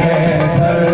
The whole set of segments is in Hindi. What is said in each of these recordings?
है दर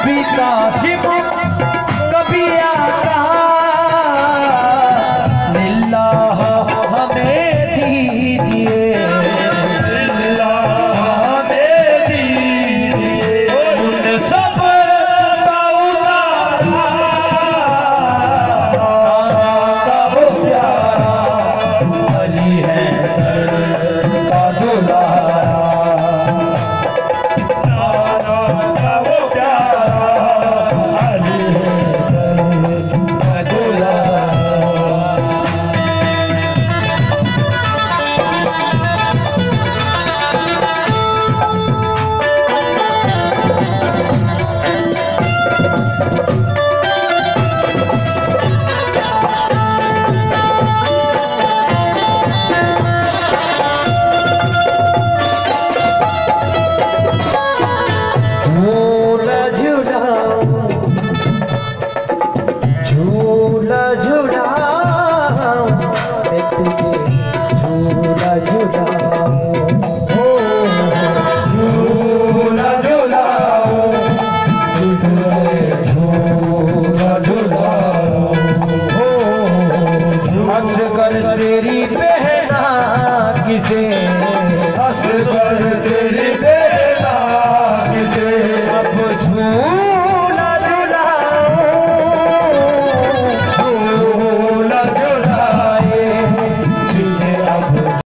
सभी का शिव